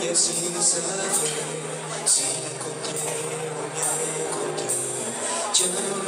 Y sin saber si la encontré o me encontré, ya no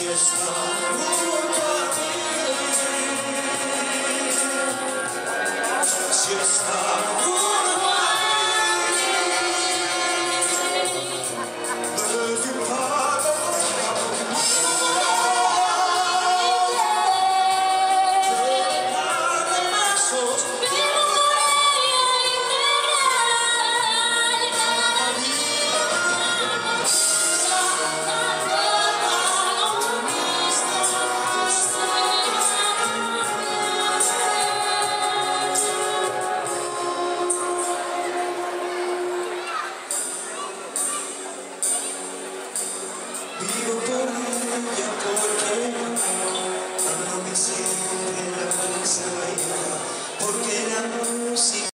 si Vivo por ella porque la amo, amo que siempre la fuerza baila, porque la música